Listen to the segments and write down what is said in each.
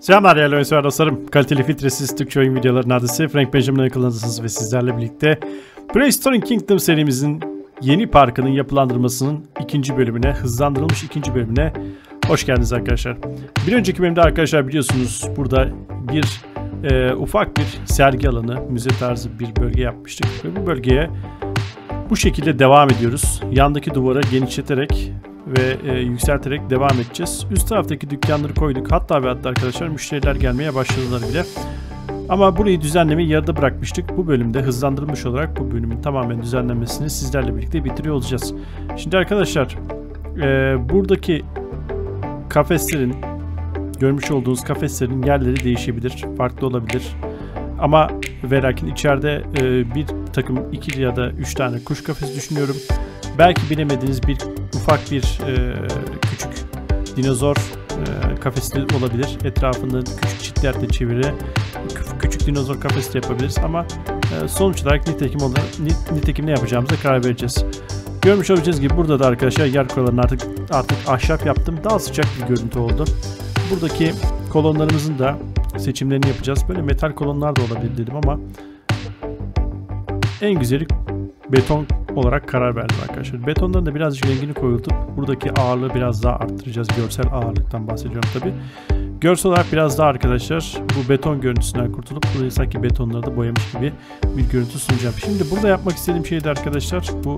Selamlar değerli oyuncular dostlarım. Kaliteli filtresiz Türkçe oyun videolarının adresi Frank Benjamin'ın kanalındasınız ve sizlerle birlikte Prehistoric Kingdom serimizin yeni parkının yapılandırmasının ikinci bölümüne, hızlandırılmış ikinci bölümüne hoş geldiniz arkadaşlar. Bir önceki bölümde arkadaşlar biliyorsunuz burada bir e, ufak bir sergi alanı, müze tarzı bir bölge yapmıştık. Ve bu bölgeye bu şekilde devam ediyoruz. Yandaki duvara genişleterek ve e, yükselterek devam edeceğiz. Üst taraftaki dükkanları koyduk. Hatta ve hatta arkadaşlar müşteriler gelmeye başladılar bile. Ama burayı düzenlemeyi yarıda bırakmıştık. Bu bölümde hızlandırılmış olarak bu bölümün tamamen düzenlenmesini sizlerle birlikte bitiriyor olacağız. Şimdi arkadaşlar e, buradaki kafeslerin görmüş olduğunuz kafeslerin yerleri değişebilir. Farklı olabilir. Ama ve lakin içeride e, bir takım iki ya da üç tane kuş kafesi düşünüyorum. Belki bilemediğiniz bir ufak bir e, küçük dinozor e, kafesi olabilir. Etrafında küçük çitler de çeviri küçük dinozor kafesi de yapabiliriz ama e, sonuç olarak nitekim, olarak, nitekim ne yapacağımıza karar vereceğiz. Görmüş olacağınız gibi burada da arkadaşlar yer kolonlarını artık artık ahşap yaptım. Daha sıcak bir görüntü oldu. Buradaki kolonlarımızın da seçimlerini yapacağız. Böyle metal kolonlar da olabilir dedim ama en güzeli beton olarak karar verdim arkadaşlar. Betondan da birazcık rengini koyultup buradaki ağırlığı biraz daha arttıracağız. Görsel ağırlıktan bahsediyorum tabi. Görsel olarak biraz daha arkadaşlar bu beton görüntüsünden kurtulup burayı sanki betonları da boyamış gibi bir görüntü sunacağım. Şimdi burada yapmak istediğim şey de arkadaşlar bu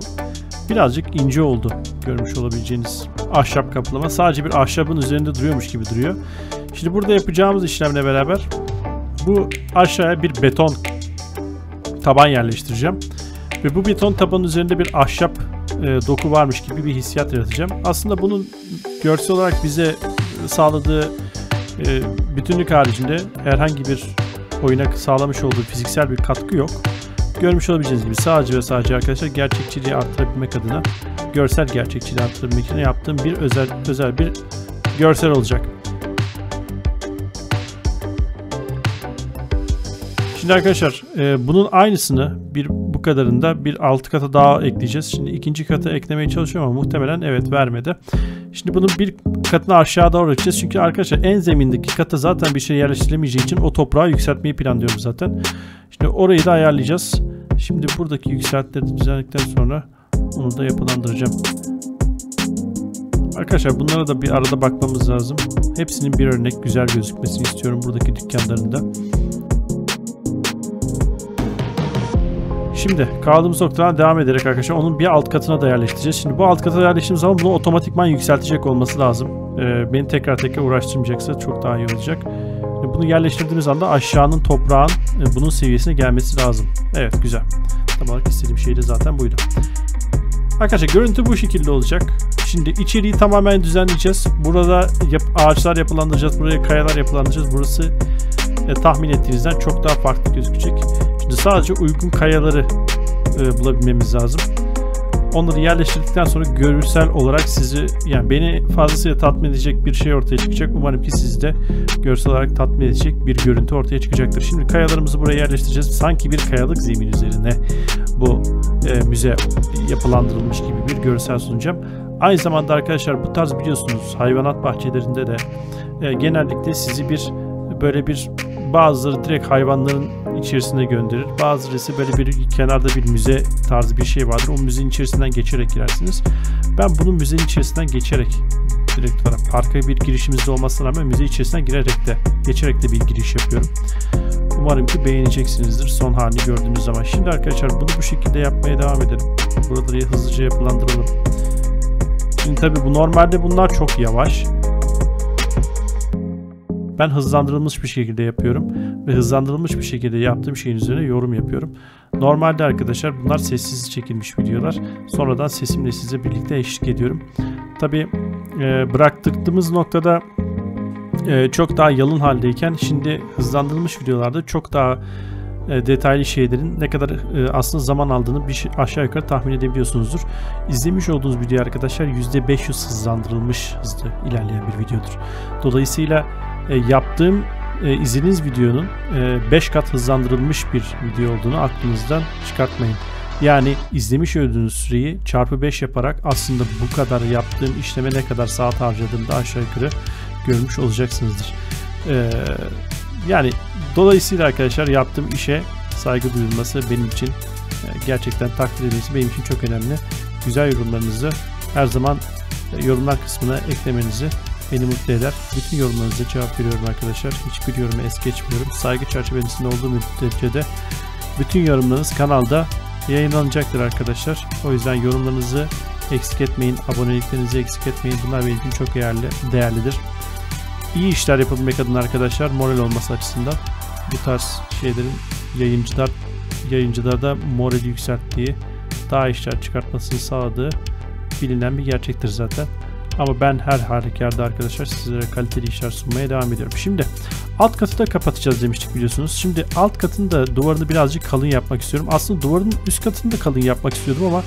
birazcık ince oldu. Görmüş olabileceğiniz ahşap kaplama. Sadece bir ahşabın üzerinde duruyormuş gibi duruyor. Şimdi burada yapacağımız işlemle beraber bu aşağıya bir beton taban yerleştireceğim. Ve bu beton tabanın üzerinde bir ahşap e, doku varmış gibi bir hissiyat yaratacağım. Aslında bunun görsel olarak bize sağladığı e, bütünlük haricinde herhangi bir oyuna sağlamış olduğu fiziksel bir katkı yok. Görmüş olabileceğiniz gibi sadece ve sadece arkadaşlar gerçekçiliği arttırabilmek adına görsel gerçekçiliği arttırabilmek için yaptığım bir özel özel bir görsel olacak. Şimdi arkadaşlar e, bunun aynısını bir bu kadarında bir alt kata daha ekleyeceğiz. Şimdi ikinci kata eklemeye çalışıyorum ama muhtemelen evet vermedi. Şimdi bunun bir katını aşağı doğru açacağız. Çünkü arkadaşlar en zemindeki kata zaten bir şey yerleştirilemeyeceği için o toprağı yükseltmeyi planlıyorum zaten. Şimdi orayı da ayarlayacağız. Şimdi buradaki yükseltileri düzenledikten sonra onu da yapılandıracağım. Arkadaşlar bunlara da bir arada bakmamız lazım. Hepsinin bir örnek güzel gözükmesini istiyorum buradaki dükkanlarında. Şimdi kaldığımız noktadan devam ederek arkadaşlar onun bir alt katına da yerleştireceğiz. Şimdi bu alt kata yerleştiğimiz zaman bunu otomatikman yükseltecek olması lazım. Ee, beni tekrar tekrar uğraştırmayacaksa çok daha iyi olacak. Bunu yerleştirdiğimiz anda aşağının toprağın e, bunun seviyesine gelmesi lazım. Evet güzel. Tam olarak istediğim şey de zaten buydu. Arkadaşlar görüntü bu şekilde olacak. Şimdi içeriği tamamen düzenleyeceğiz. Burada yap, ağaçlar yapılandıracağız. Buraya kayalar yapılandıracağız. Burası e, tahmin ettiğinizden çok daha farklı gözükecek. Şimdi sadece uygun kayaları e, bulabilmemiz lazım. Onları yerleştirdikten sonra görsel olarak sizi yani beni fazlasıyla tatmin edecek bir şey ortaya çıkacak. Umarım ki sizi de görsel olarak tatmin edecek bir görüntü ortaya çıkacaktır. Şimdi kayalarımızı buraya yerleştireceğiz. Sanki bir kayalık zemin üzerine bu e, müze yapılandırılmış gibi bir görsel sunacağım. Aynı zamanda arkadaşlar bu tarz biliyorsunuz hayvanat bahçelerinde de e, genellikle sizi bir böyle bir bazıları direkt hayvanların içerisine gönderir. Bazıları ise böyle bir kenarda bir müze tarzı bir şey vardır. O müzenin içerisinden geçerek girersiniz. Ben bunu müzenin içerisinden geçerek direkt olarak parka bir girişimizde olmasına rağmen müze içerisinden girerek de geçerek de bir giriş yapıyorum. Umarım ki beğeneceksinizdir son halini gördüğünüz zaman. Şimdi arkadaşlar bunu bu şekilde yapmaya devam edelim. Buraları hızlıca yapılandıralım. Şimdi tabi bu normalde bunlar çok yavaş. Ben hızlandırılmış bir şekilde yapıyorum ve hızlandırılmış bir şekilde yaptığım şeyin üzerine yorum yapıyorum. Normalde arkadaşlar bunlar sessiz çekilmiş videolar. Sonradan sesimle size birlikte eşlik ediyorum. Tabi e, bıraktırdığımız noktada e, çok daha yalın haldeyken şimdi hızlandırılmış videolarda çok daha e, detaylı şeylerin ne kadar e, aslında zaman aldığını bir şey, aşağı yukarı tahmin edebiliyorsunuzdur. İzlemiş olduğunuz video arkadaşlar %500 hızlandırılmış hızlı ilerleyen bir videodur. Dolayısıyla e, yaptığım e, videonun 5 e, kat hızlandırılmış bir video olduğunu aklınızdan çıkartmayın. Yani izlemiş olduğunuz süreyi çarpı 5 yaparak aslında bu kadar yaptığım işleme ne kadar saat harcadığımı da aşağı yukarı görmüş olacaksınızdır. Ee, yani dolayısıyla arkadaşlar yaptığım işe saygı duyulması benim için e, gerçekten takdir edilmesi benim için çok önemli. Güzel yorumlarınızı her zaman e, yorumlar kısmına eklemenizi beni mutlu eder. Bütün yorumlarınıza cevap veriyorum arkadaşlar. Hiçbir yorumu es geçmiyorum. Saygı çerçevesinde olduğu müddetçe de bütün yorumlarınız kanalda yayınlanacaktır arkadaşlar. O yüzden yorumlarınızı eksik etmeyin. Aboneliklerinizi eksik etmeyin. Bunlar benim için çok değerli, değerlidir. İyi işler yapabilmek adına arkadaşlar moral olması açısından bu tarz şeylerin yayıncılar yayıncılarda morali yükselttiği daha işler çıkartmasını sağladığı bilinen bir gerçektir zaten. Ama ben her halükarda arkadaşlar sizlere kaliteli işler sunmaya devam ediyorum. Şimdi alt katı da kapatacağız demiştik biliyorsunuz. Şimdi alt katın da duvarını birazcık kalın yapmak istiyorum. Aslında duvarın üst katını da kalın yapmak istiyordum ama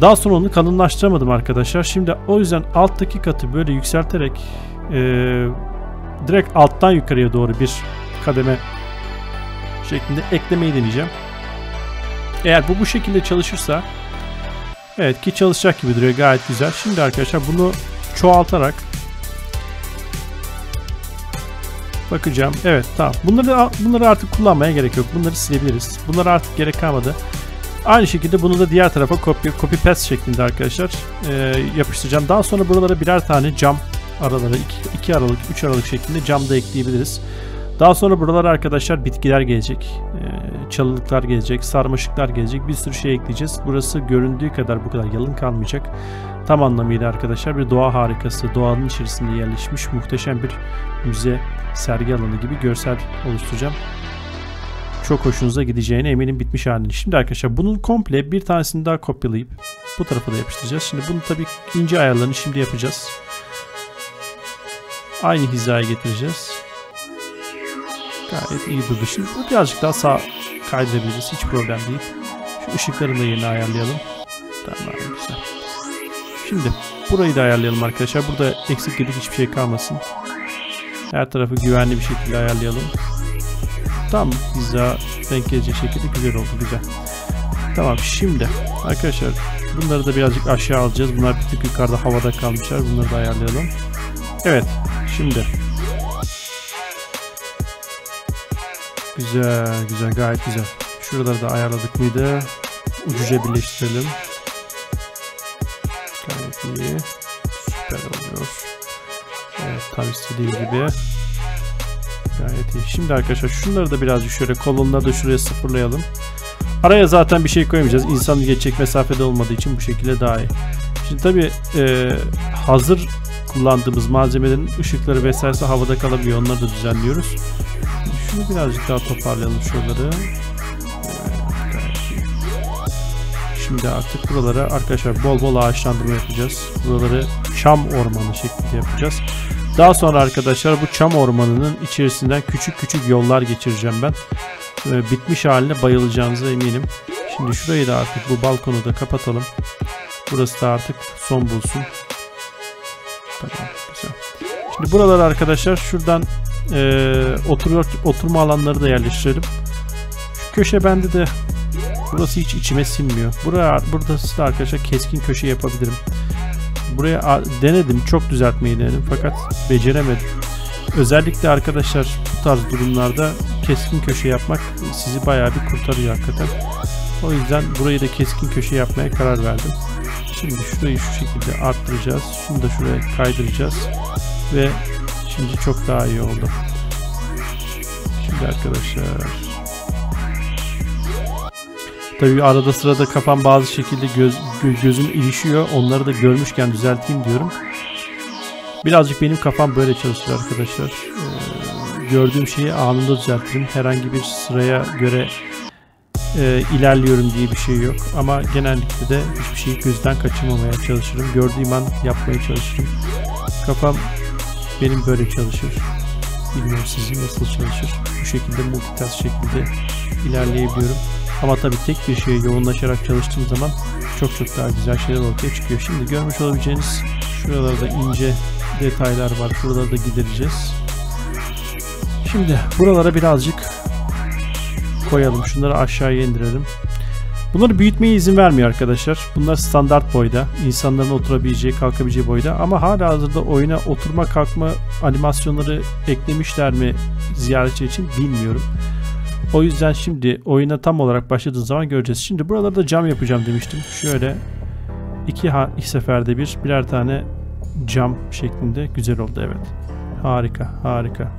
daha sonra onu kalınlaştıramadım arkadaşlar. Şimdi o yüzden alttaki katı böyle yükselterek e, direkt alttan yukarıya doğru bir kademe şeklinde eklemeyi deneyeceğim. Eğer bu bu şekilde çalışırsa evet ki çalışacak gibi duruyor gayet güzel. Şimdi arkadaşlar bunu çoğaltarak bakacağım. Evet tamam. Bunları bunları artık kullanmaya gerek yok. Bunları silebiliriz. Bunlara artık gerek kalmadı. Aynı şekilde bunu da diğer tarafa copy, copy paste şeklinde arkadaşlar e, yapıştıracağım. Daha sonra buralara birer tane cam araları 2 aralık 3 aralık şeklinde cam da ekleyebiliriz. Daha sonra buralara arkadaşlar bitkiler gelecek. E, çalılıklar gelecek. Sarmaşıklar gelecek. Bir sürü şey ekleyeceğiz. Burası göründüğü kadar bu kadar yalın kalmayacak. Tam anlamıyla arkadaşlar bir doğa harikası. Doğanın içerisinde yerleşmiş muhteşem bir müze sergi alanı gibi görsel oluşturacağım çok hoşunuza gideceğine eminim bitmiş halini. Şimdi arkadaşlar bunun komple bir tanesini daha kopyalayıp bu tarafa da yapıştıracağız. Şimdi bunu tabii ince ayarlarını şimdi yapacağız. Aynı hizaya getireceğiz. Gayet iyi bu birazcık daha sağ kaydırabiliriz. Hiç problem değil. Şu ışıkların da yerini ayarlayalım. Tamam güzel. Şimdi burayı da ayarlayalım arkadaşlar. Burada eksik gedik hiçbir şey kalmasın. Her tarafı güvenli bir şekilde ayarlayalım tam hiza denk gelecek şekilde güzel oldu güzel. Tamam şimdi arkadaşlar bunları da birazcık aşağı alacağız. Bunlar bir tık yukarıda havada kalmışlar. Bunları da ayarlayalım. Evet şimdi Güzel güzel gayet güzel. Şuraları da ayarladık mıydı? Ucuca birleştirelim. Gayet iyi. Süper oluyor. Evet tam istediğim gibi. Gayet iyi. Şimdi arkadaşlar şunları da birazcık şöyle kolonları da şuraya sıfırlayalım. Araya zaten bir şey koymayacağız. İnsan geçecek mesafede olmadığı için bu şekilde daha iyi. Şimdi tabi e, hazır kullandığımız malzemelerin ışıkları vesairesi havada kalabiliyor. Onları da düzenliyoruz. Şimdi birazcık daha toparlayalım şuraları. Şimdi artık buralara arkadaşlar bol bol ağaçlandırma yapacağız. Buraları çam ormanı şeklinde yapacağız. Daha sonra arkadaşlar bu çam ormanının içerisinden küçük küçük yollar geçireceğim ben. Ee, bitmiş haline bayılacağınıza eminim. Şimdi şurayı da artık bu balkonu da kapatalım. Burası da artık son bulsun. Tamam güzel. Şimdi buralar arkadaşlar şuradan e, oturuyor, oturma alanları da yerleştirelim. Şu köşe bende de burası hiç içime sinmiyor. Buraya, burası da arkadaşlar keskin köşe yapabilirim. Buraya denedim. Çok düzeltmeyi denedim fakat beceremedim. Özellikle arkadaşlar bu tarz durumlarda keskin köşe yapmak sizi bayağı bir kurtarıyor hakikaten. O yüzden burayı da keskin köşe yapmaya karar verdim. Şimdi şurayı şu şekilde arttıracağız. Şunu da şuraya kaydıracağız. Ve şimdi çok daha iyi oldu. Şimdi arkadaşlar Tabii arada sırada kafam bazı şekilde göz, gözüm ilişiyor. Onları da görmüşken düzelteyim diyorum. Birazcık benim kafam böyle çalışır arkadaşlar. Ee, gördüğüm şeyi anında düzeltirim. Herhangi bir sıraya göre e, ilerliyorum diye bir şey yok. Ama genellikle de hiçbir şeyi gözden kaçırmamaya çalışırım. Gördüğüm an yapmaya çalışırım. Kafam benim böyle çalışır. Bilmiyorum sizin nasıl çalışır. Bu şekilde multitask şekilde ilerleyebiliyorum. Ama tabii tek bir şeye yoğunlaşarak çalıştığım zaman çok çok daha güzel şeyler ortaya çıkıyor. Şimdi görmüş olabileceğiniz şuralarda ince detaylar var. Buraları da gidereceğiz. Şimdi buralara birazcık koyalım. Şunları aşağıya indirelim. Bunları büyütmeye izin vermiyor arkadaşlar. Bunlar standart boyda. insanların oturabileceği, kalkabileceği boyda. Ama hala hazırda oyuna oturma kalkma animasyonları eklemişler mi ziyaretçi için bilmiyorum. O yüzden şimdi oyuna tam olarak başladığın zaman göreceğiz. Şimdi buralarda cam yapacağım demiştim. Şöyle iki, ha, iki seferde bir birer tane cam şeklinde güzel oldu evet. Harika harika.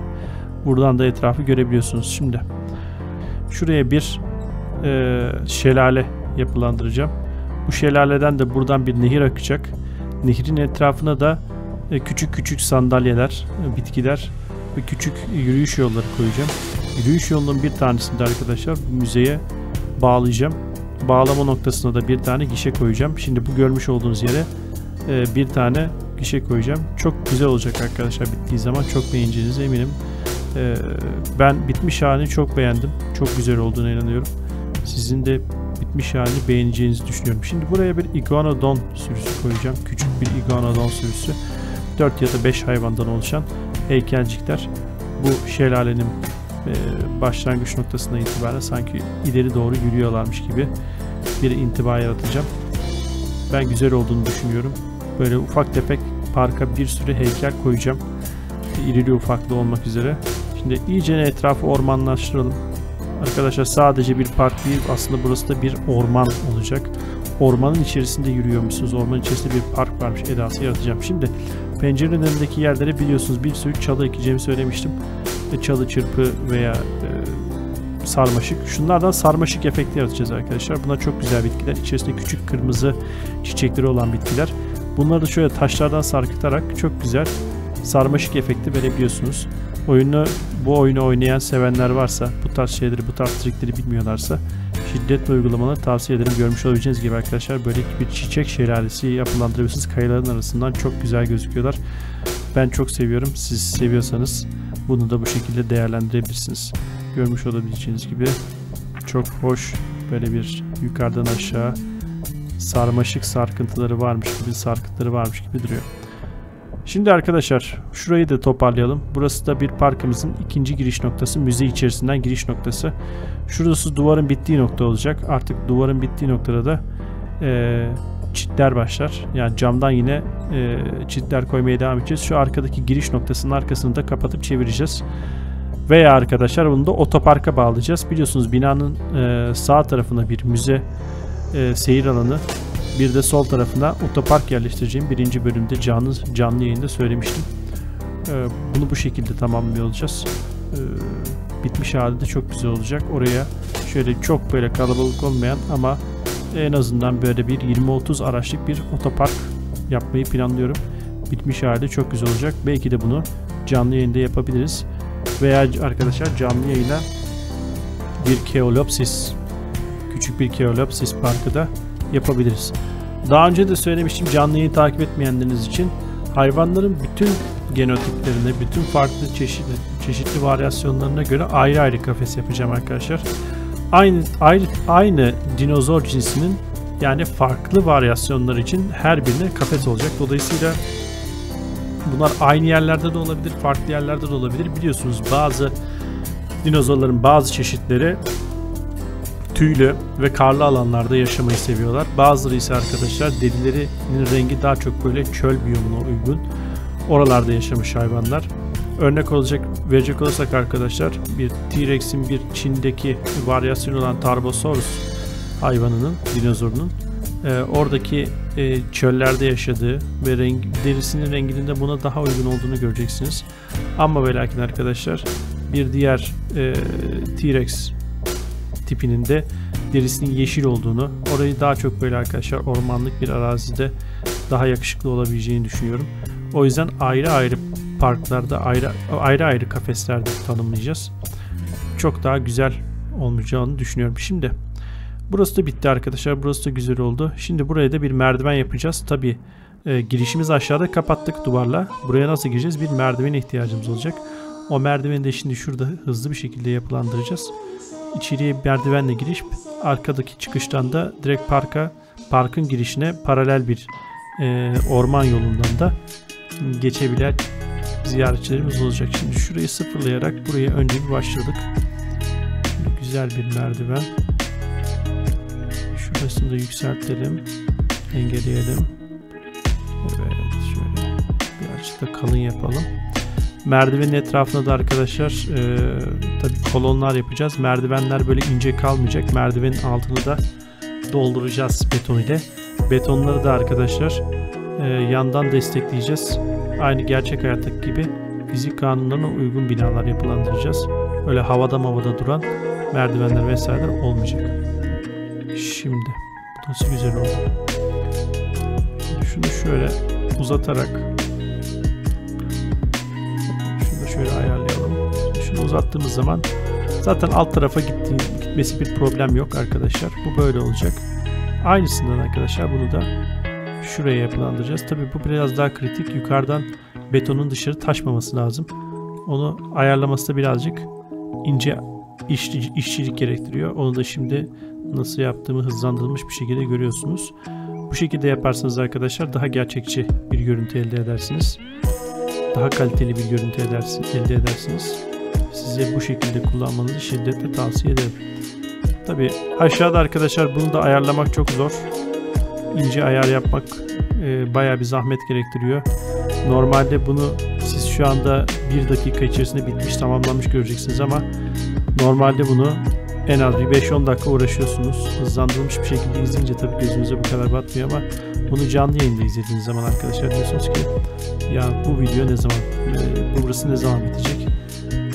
Buradan da etrafı görebiliyorsunuz şimdi. Şuraya bir e, şelale yapılandıracağım. Bu şelaleden de buradan bir nehir akacak. Nehrin etrafına da e, küçük küçük sandalyeler, e, bitkiler ve küçük yürüyüş yolları koyacağım. Yürüyüş yolunun bir tanesini de arkadaşlar müzeye bağlayacağım. Bağlama noktasına da bir tane gişe koyacağım. Şimdi bu görmüş olduğunuz yere e, bir tane gişe koyacağım. Çok güzel olacak arkadaşlar bittiği zaman. Çok beğeneceğinize eminim. E, ben bitmiş halini çok beğendim. Çok güzel olduğuna inanıyorum. Sizin de bitmiş halini beğeneceğinizi düşünüyorum. Şimdi buraya bir iguanodon sürüsü koyacağım. Küçük bir iguanodon sürüsü. 4 ya da 5 hayvandan oluşan heykelcikler. Bu şelalenin e, başlangıç noktasına itibaren sanki ileri doğru yürüyorlarmış gibi bir intiba yaratacağım. Ben güzel olduğunu düşünüyorum. Böyle ufak tefek parka bir sürü heykel koyacağım. İrili ufaklı olmak üzere. Şimdi iyice etrafı ormanlaştıralım. Arkadaşlar sadece bir park değil aslında burası da bir orman olacak. Ormanın içerisinde yürüyormuşsunuz. Ormanın içerisinde bir park varmış edası yaratacağım. Şimdi pencerenin önündeki yerlere biliyorsunuz bir sürü çalı ekeceğimi söylemiştim. Ve çalı çırpı veya e, sarmaşık. Şunlardan sarmaşık efekti yaratacağız arkadaşlar. Bunlar çok güzel bitkiler. İçerisinde küçük kırmızı çiçekleri olan bitkiler. Bunları da şöyle taşlardan sarkıtarak çok güzel sarmaşık efekti verebiliyorsunuz. Oyunu bu oyunu oynayan sevenler varsa bu tarz şeyleri bu tarz trikleri bilmiyorlarsa şiddetle uygulamaları tavsiye ederim. Görmüş olabileceğiniz gibi arkadaşlar böyle bir çiçek şelalesi yapılandırabilirsiniz. Kayaların arasından çok güzel gözüküyorlar. Ben çok seviyorum. Siz seviyorsanız bunu da bu şekilde değerlendirebilirsiniz. Görmüş olabileceğiniz gibi çok hoş böyle bir yukarıdan aşağı sarmaşık sarkıntıları varmış gibi sarkıntıları varmış gibi duruyor. Şimdi arkadaşlar şurayı da toparlayalım. Burası da bir parkımızın ikinci giriş noktası. Müze içerisinden giriş noktası. Şurası duvarın bittiği nokta olacak. Artık duvarın bittiği noktada da e, çitler başlar. Yani camdan yine e, çitler koymaya devam edeceğiz. Şu arkadaki giriş noktasının arkasını da kapatıp çevireceğiz. Veya arkadaşlar bunu da otoparka bağlayacağız. Biliyorsunuz binanın e, sağ tarafında bir müze e, seyir alanı bir de sol tarafına otopark yerleştireceğim. Birinci bölümde canlı canlı yayında söylemiştim. Ee, bunu bu şekilde tamamlıyor olacağız. Ee, bitmiş hali de çok güzel olacak. Oraya şöyle çok böyle kalabalık olmayan ama en azından böyle bir 20-30 araçlık bir otopark yapmayı planlıyorum. Bitmiş hali çok güzel olacak. Belki de bunu canlı yayında yapabiliriz. Veya arkadaşlar canlı yayına bir Keolopsis küçük bir Keolopsis parkı da yapabiliriz. Daha önce de söylemiştim canlı yayını takip etmeyenleriniz için hayvanların bütün genotiplerine, bütün farklı çeşitli, çeşitli varyasyonlarına göre ayrı ayrı kafes yapacağım arkadaşlar. Aynı ayrı, aynı dinozor cinsinin yani farklı varyasyonlar için her birine kafes olacak. Dolayısıyla bunlar aynı yerlerde de olabilir, farklı yerlerde de olabilir. Biliyorsunuz bazı dinozorların bazı çeşitleri tüylü ve karlı alanlarda yaşamayı seviyorlar. Bazıları ise arkadaşlar derilerinin rengi daha çok böyle çöl biyomuna uygun. Oralarda yaşamış hayvanlar. Örnek olacak verecek olursak arkadaşlar bir T-Rex'in bir Çin'deki varyasyon olan Tarbosaurus hayvanının, dinozorunun e, oradaki e, çöllerde yaşadığı ve renk, derisinin renginin de buna daha uygun olduğunu göreceksiniz. Ama ve lakin arkadaşlar bir diğer e, T-Rex tipinin de derisinin yeşil olduğunu, orayı daha çok böyle arkadaşlar ormanlık bir arazide daha yakışıklı olabileceğini düşünüyorum. O yüzden ayrı ayrı parklarda, ayrı ayrı ayrı kafeslerde tanımlayacağız. Çok daha güzel olmayacağını düşünüyorum. Şimdi burası da bitti arkadaşlar. Burası da güzel oldu. Şimdi buraya da bir merdiven yapacağız. Tabi e, girişimiz aşağıda kapattık duvarla. Buraya nasıl gireceğiz? Bir merdivene ihtiyacımız olacak. O merdiveni de şimdi şurada hızlı bir şekilde yapılandıracağız içeriye merdivenle giriş arkadaki çıkıştan da direkt parka parkın girişine paralel bir e, orman yolundan da geçebilen ziyaretçilerimiz olacak. Şimdi şurayı sıfırlayarak buraya önce bir başladık. Güzel bir merdiven. Burasını da yükseltelim. Engelleyelim. Evet şöyle birazcık da kalın yapalım. Merdivenin etrafına da arkadaşlar e, tabi kolonlar yapacağız. Merdivenler böyle ince kalmayacak. Merdivenin altını da dolduracağız beton ile. Betonları da arkadaşlar e, yandan destekleyeceğiz. Aynı gerçek hayattaki gibi fizik kanunlarına uygun binalar yapılandıracağız. Öyle havada havada duran merdivenler vesaire olmayacak. Şimdi nasıl güzel oldu. Şunu şöyle uzatarak uzattığımız zaman zaten alt tarafa gittiği, gitmesi bir problem yok arkadaşlar. Bu böyle olacak. Aynısından arkadaşlar bunu da şuraya yapılandıracağız. Tabi bu biraz daha kritik. Yukarıdan betonun dışarı taşmaması lazım. Onu ayarlaması da birazcık ince işçi, işçilik gerektiriyor. Onu da şimdi nasıl yaptığımı hızlandırılmış bir şekilde görüyorsunuz. Bu şekilde yaparsanız arkadaşlar daha gerçekçi bir görüntü elde edersiniz. Daha kaliteli bir görüntü edersiniz, elde edersiniz. Size bu şekilde kullanmanızı şiddetle tavsiye ederim. Tabi aşağıda arkadaşlar bunu da ayarlamak çok zor. İnce ayar yapmak e, baya bir zahmet gerektiriyor. Normalde bunu siz şu anda bir dakika içerisinde bitmiş tamamlanmış göreceksiniz ama normalde bunu en az bir 5-10 dakika uğraşıyorsunuz. Hızlandırılmış bir şekilde izleyince tabii gözünüze bu kadar batmıyor ama bunu canlı yayında izlediğiniz zaman arkadaşlar diyorsunuz ki ya bu video ne zaman, e, burası ne zaman bitecek?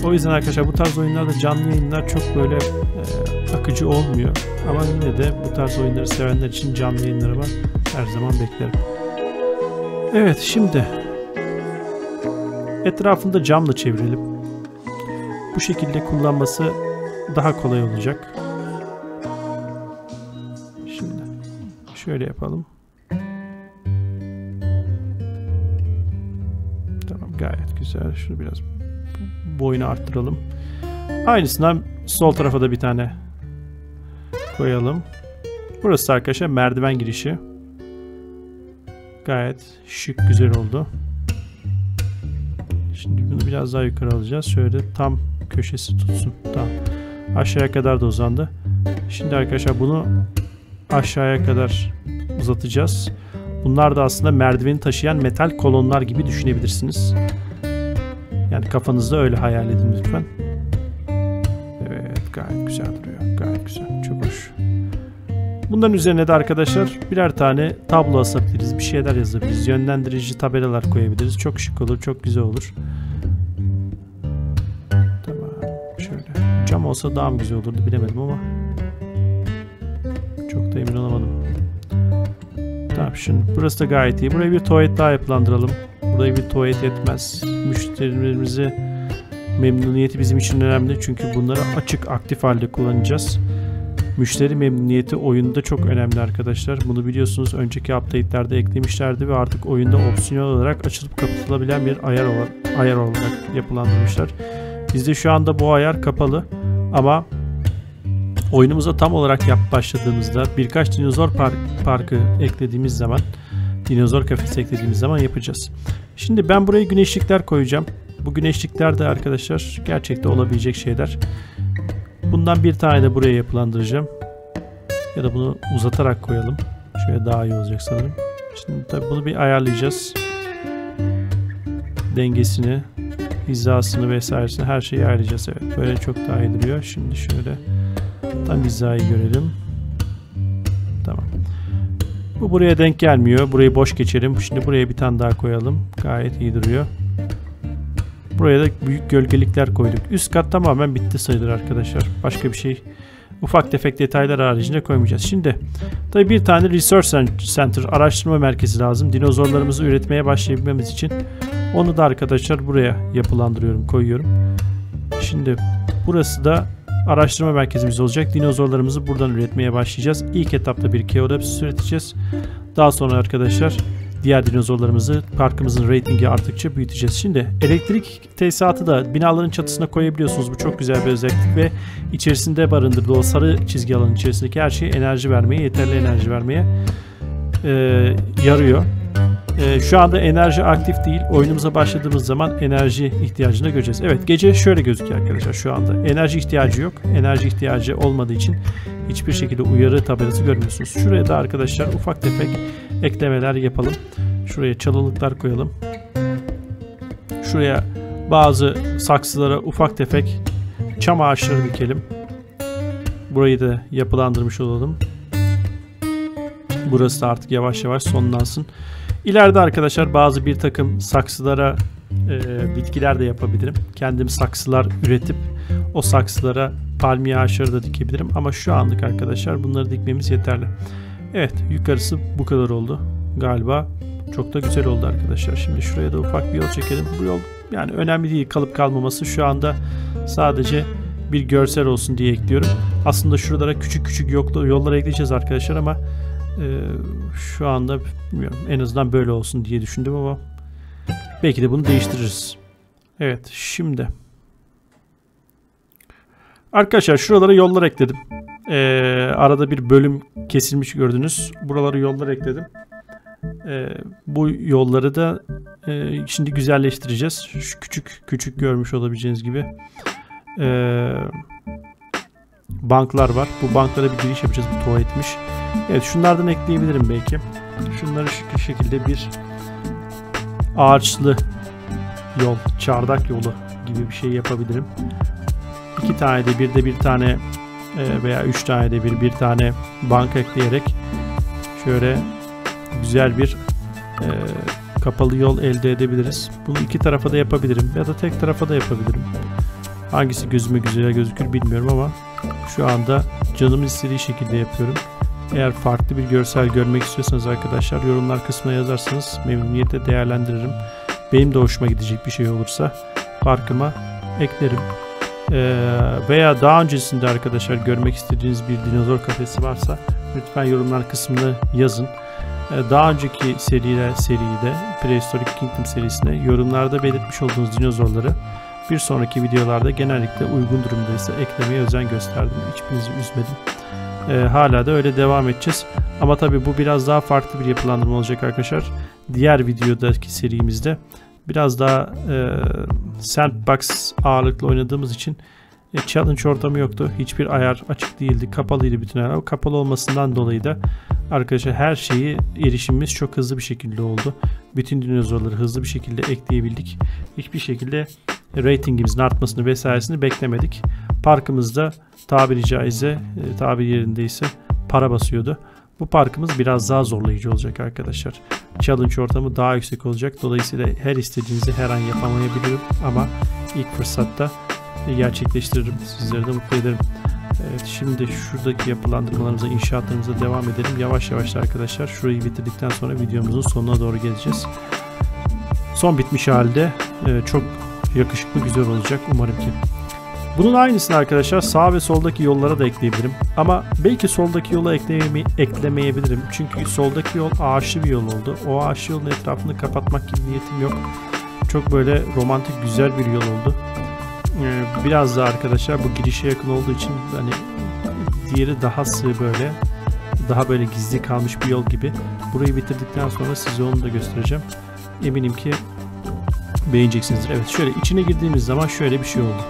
O yüzden arkadaşlar bu tarz oyunlarda canlı yayınlar çok böyle e, akıcı olmuyor. Ama yine de bu tarz oyunları sevenler için canlı yayınları var. Her zaman beklerim. Evet şimdi etrafında camla çevirelim. Bu şekilde kullanması daha kolay olacak. Şimdi şöyle yapalım. Tamam gayet güzel. Şunu biraz boyunu arttıralım. Aynısından sol tarafa da bir tane koyalım. Burası arkadaşlar merdiven girişi. Gayet şık güzel oldu. Şimdi bunu biraz daha yukarı alacağız. Şöyle tam köşesi tutsun. Tamam. Aşağıya kadar da uzandı. Şimdi arkadaşlar bunu aşağıya kadar uzatacağız. Bunlar da aslında merdiveni taşıyan metal kolonlar gibi düşünebilirsiniz. Yani kafanızda öyle hayal edin lütfen. Evet gayet güzel duruyor. Gayet güzel. Çok hoş. Bunların üzerine de arkadaşlar birer tane tablo asabiliriz. Bir şeyler yazabiliriz. Yönlendirici tabelalar koyabiliriz. Çok şık olur. Çok güzel olur. Tamam. Şöyle. Cam olsa daha mı güzel olurdu bilemedim ama. Çok da emin olamadım. Tamam şimdi burası da gayet iyi. Buraya bir tuvalet daha yapılandıralım. Buraya bir tuvalet yetmez. Müşterilerimizi memnuniyeti bizim için önemli. Çünkü bunları açık aktif halde kullanacağız. Müşteri memnuniyeti oyunda çok önemli arkadaşlar. Bunu biliyorsunuz önceki update'lerde eklemişlerdi ve artık oyunda opsiyonel olarak açılıp kapatılabilen bir ayar olarak, ayar olarak yapılandırmışlar. Bizde şu anda bu ayar kapalı ama oyunumuza tam olarak yap başladığımızda birkaç dinozor park, parkı eklediğimiz zaman dinozor kafesi eklediğimiz zaman yapacağız. Şimdi ben buraya güneşlikler koyacağım. Bu güneşlikler de arkadaşlar gerçekte olabilecek şeyler. Bundan bir tane de buraya yapılandıracağım. Ya da bunu uzatarak koyalım. Şöyle daha iyi olacak sanırım. Şimdi tabi bunu bir ayarlayacağız. Dengesini, hizasını vesairesini her şeyi ayarlayacağız. Evet böyle çok daha iyi duruyor. Şimdi şöyle tam hizayı görelim. Bu buraya denk gelmiyor. Burayı boş geçelim. Şimdi buraya bir tane daha koyalım. Gayet iyi duruyor. Buraya da büyük gölgelikler koyduk. Üst kat tamamen bitti sayılır arkadaşlar. Başka bir şey ufak tefek detaylar haricinde koymayacağız. Şimdi tabi bir tane Research Center araştırma merkezi lazım. Dinozorlarımızı üretmeye başlayabilmemiz için. Onu da arkadaşlar buraya yapılandırıyorum, koyuyorum. Şimdi burası da araştırma merkezimiz olacak. Dinozorlarımızı buradan üretmeye başlayacağız. İlk etapta bir Keodapsis üreteceğiz. Daha sonra arkadaşlar diğer dinozorlarımızı parkımızın reytingi arttıkça büyüteceğiz. Şimdi elektrik tesisatı da binaların çatısına koyabiliyorsunuz. Bu çok güzel bir özellik ve içerisinde barındırdığı o sarı çizgi alanın içerisindeki her şey enerji vermeye, yeterli enerji vermeye e, yarıyor. Ee, şu anda enerji aktif değil. Oyunumuza başladığımız zaman enerji ihtiyacını göreceğiz. Evet gece şöyle gözüküyor arkadaşlar şu anda. Enerji ihtiyacı yok. Enerji ihtiyacı olmadığı için hiçbir şekilde uyarı tabelası görmüyorsunuz. Şuraya da arkadaşlar ufak tefek eklemeler yapalım. Şuraya çalılıklar koyalım. Şuraya bazı saksılara ufak tefek çam ağaçları dikelim. Burayı da yapılandırmış olalım. Burası da artık yavaş yavaş sonlansın. İleride arkadaşlar bazı bir takım saksılara e, bitkiler de yapabilirim. Kendim saksılar üretip o saksılara palmiye ağaçları da dikebilirim. Ama şu anlık arkadaşlar bunları dikmemiz yeterli. Evet yukarısı bu kadar oldu. Galiba çok da güzel oldu arkadaşlar. Şimdi şuraya da ufak bir yol çekelim. Bu yol yani önemli değil kalıp kalmaması. Şu anda sadece bir görsel olsun diye ekliyorum. Aslında şuralara küçük küçük yollar ekleyeceğiz arkadaşlar ama e, şu anda bilmiyorum en azından böyle olsun diye düşündüm ama belki de bunu değiştiririz. Evet şimdi arkadaşlar şuralara yollar ekledim. Ee, arada bir bölüm kesilmiş gördünüz. Buralara yollar ekledim. Ee, bu yolları da e, şimdi güzelleştireceğiz. Şu küçük küçük görmüş olabileceğiniz gibi. Ee, banklar var. Bu banklara bir giriş yapacağız. Bu tuvaletmiş. Evet şunlardan ekleyebilirim belki. Şunları şu şekilde bir ağaçlı yol, çardak yolu gibi bir şey yapabilirim. İki tane de bir de bir tane e, veya üç tane de bir bir tane bank ekleyerek şöyle güzel bir e, kapalı yol elde edebiliriz. Bunu iki tarafa da yapabilirim ya da tek tarafa da yapabilirim. Hangisi gözüme güzel gözükür bilmiyorum ama şu anda canım istediği şekilde yapıyorum. Eğer farklı bir görsel görmek istiyorsanız arkadaşlar yorumlar kısmına yazarsanız memnuniyetle değerlendiririm. Benim de hoşuma gidecek bir şey olursa farkıma eklerim. Ee, veya daha öncesinde arkadaşlar görmek istediğiniz bir dinozor kafesi varsa lütfen yorumlar kısmına yazın. Ee, daha önceki seriler seride Prehistoric Kingdom serisine yorumlarda belirtmiş olduğunuz dinozorları bir sonraki videolarda genellikle uygun durumdaysa eklemeye özen gösterdim. Hiçbirinizi üzmedim. Ee, hala da öyle devam edeceğiz. Ama tabii bu biraz daha farklı bir yapılandırma olacak arkadaşlar. Diğer videodaki serimizde biraz daha e, sandbox ağırlıklı oynadığımız için e, challenge ortamı yoktu. Hiçbir ayar açık değildi. Kapalıydı bütün ayar. Kapalı olmasından dolayı da arkadaşlar her şeyi erişimimiz çok hızlı bir şekilde oldu. Bütün dinozorları hızlı bir şekilde ekleyebildik. Hiçbir şekilde ratingimizin artmasını vesairesini beklemedik. Parkımızda tabiri caizse e, tabir yerindeyse para basıyordu. Bu parkımız biraz daha zorlayıcı olacak arkadaşlar. Challenge ortamı daha yüksek olacak. Dolayısıyla her istediğinizi her an yapamayabilirim ama ilk fırsatta gerçekleştiririm. Sizleri de mutlu ederim. Evet şimdi şuradaki yapılandırmalarımıza, inşaatlarımıza devam edelim. Yavaş yavaş arkadaşlar şurayı bitirdikten sonra videomuzun sonuna doğru geleceğiz. Son bitmiş halde e, çok yakışıklı güzel olacak umarım ki. Bunun aynısını arkadaşlar sağ ve soldaki yollara da ekleyebilirim. Ama belki soldaki yola ekleme eklemeyebilirim. Çünkü soldaki yol ağaçlı bir yol oldu. O ağaçlı yolun etrafını kapatmak gibi niyetim yok. Çok böyle romantik güzel bir yol oldu. Ee, biraz da arkadaşlar bu girişe yakın olduğu için hani diğeri daha sığ böyle daha böyle gizli kalmış bir yol gibi. Burayı bitirdikten sonra size onu da göstereceğim. Eminim ki beğeneceksinizdir. Evet şöyle içine girdiğimiz zaman şöyle bir şey oldu.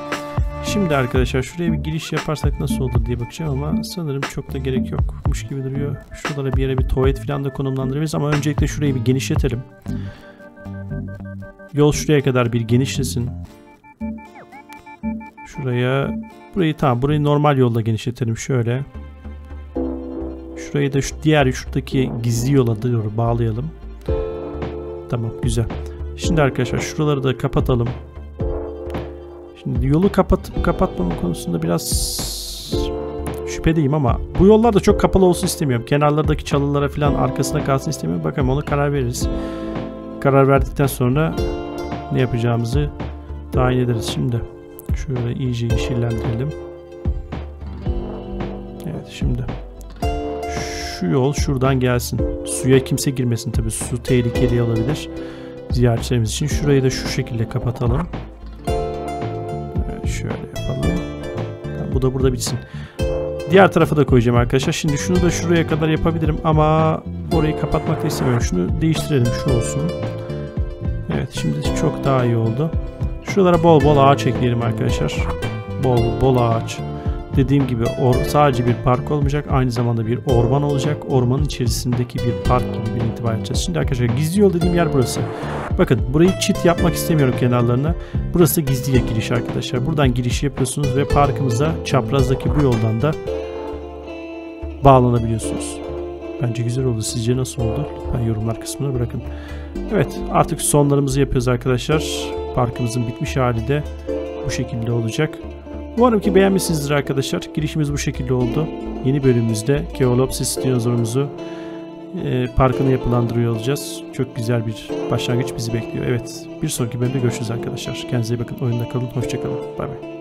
Şimdi arkadaşlar şuraya bir giriş yaparsak nasıl olur diye bakacağım ama sanırım çok da gerek yokmuş gibi duruyor. Şuralara bir yere bir tuvalet falan da konumlandırabiliriz ama öncelikle şurayı bir genişletelim. Yol şuraya kadar bir genişlesin. Şuraya burayı tamam burayı normal yolla genişletelim şöyle. Şurayı da şu diğer şuradaki gizli yola doğru bağlayalım. Tamam güzel. Şimdi arkadaşlar şuraları da kapatalım. Şimdi yolu kapatıp kapatmama konusunda biraz şüphedeyim ama bu yollar da çok kapalı olsun istemiyorum. Kenarlardaki çalılara falan arkasına kalsın istemiyorum. Bakalım ona karar veririz. Karar verdikten sonra ne yapacağımızı tayin ederiz. Şimdi şöyle iyice yeşillendirelim. Evet şimdi şu yol şuradan gelsin. Suya kimse girmesin tabi. Su tehlikeli olabilir ziyaretçilerimiz için. Şurayı da şu şekilde kapatalım. Şöyle yapalım. Bu da burada bitsin. Diğer tarafa da koyacağım arkadaşlar. Şimdi şunu da şuraya kadar yapabilirim ama orayı kapatmak da istemiyorum. Şunu değiştirelim şu olsun. Evet şimdi çok daha iyi oldu. Şuralara bol bol ağaç ekleyelim arkadaşlar. Bol bol ağaç. Dediğim gibi or, sadece bir park olmayacak. Aynı zamanda bir orman olacak. Ormanın içerisindeki bir park gibi bir intiba edeceğiz. Şimdi arkadaşlar gizli yol dediğim yer burası. Bakın burayı çit yapmak istemiyorum kenarlarına. Burası gizli giriş arkadaşlar. Buradan giriş yapıyorsunuz ve parkımıza çaprazdaki bu yoldan da bağlanabiliyorsunuz. Bence güzel oldu. Sizce nasıl oldu? Lütfen yorumlar kısmına bırakın. Evet artık sonlarımızı yapıyoruz arkadaşlar. Parkımızın bitmiş hali de bu şekilde olacak. Umarım ki beğenmişsinizdir arkadaşlar. Girişimiz bu şekilde oldu. Yeni bölümümüzde Keolopsis dinozorumuzu e, parkını yapılandırıyor olacağız. Çok güzel bir başlangıç bizi bekliyor. Evet bir sonraki bölümde görüşürüz arkadaşlar. Kendinize iyi bakın. Oyunda kalın. Hoşçakalın. Bay bay.